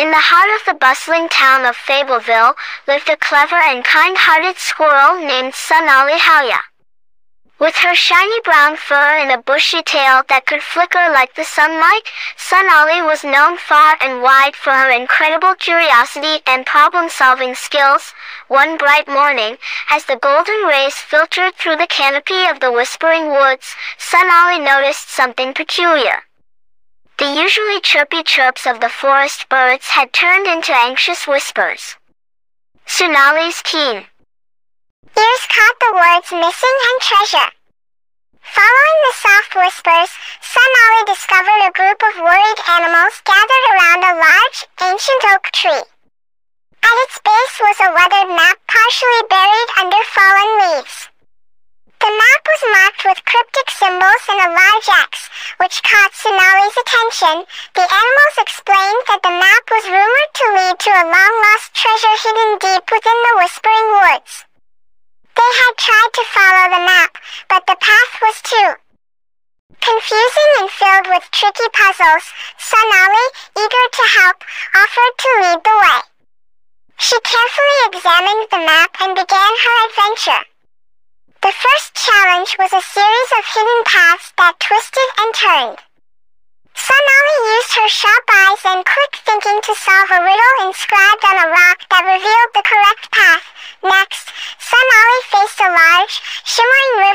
In the heart of the bustling town of Fableville lived a clever and kind-hearted squirrel named Sunali Howya. With her shiny brown fur and a bushy tail that could flicker like the sunlight, Sunali was known far and wide for her incredible curiosity and problem-solving skills. One bright morning, as the golden rays filtered through the canopy of the Whispering Woods, Sunali noticed something peculiar. The usually chirpy chirps of the forest birds had turned into anxious whispers. Sunali's keen ears caught the words missing and treasure. Following the soft whispers, Sunali discovered a group of worried animals gathered around a large, ancient oak tree. At its base was a weathered map partially buried under fallen leaves. The map was marked with cryptic symbols and a large X, which caught Sunali's attention. The animals explained that the map was rumored to lead to a long-lost treasure hidden deep within the Whispering Woods. They had tried to follow the map, but the path was too confusing and filled with tricky puzzles. Sunali, eager to help, offered to lead the way. She carefully examined the map and began her adventure. The first challenge was of hidden paths that twisted and turned. Sunali used her sharp eyes and quick thinking to solve a riddle inscribed on a rock that revealed the correct path. Next, Sunali faced a large, shimmering river.